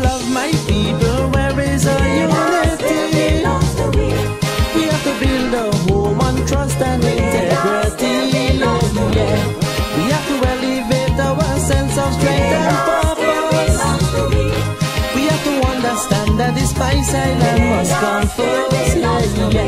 my people, where is our unity? We have to build a home on trust and integrity. Yeah. We have to elevate our sense of strength and purpose. We have to understand that this spice island must come first.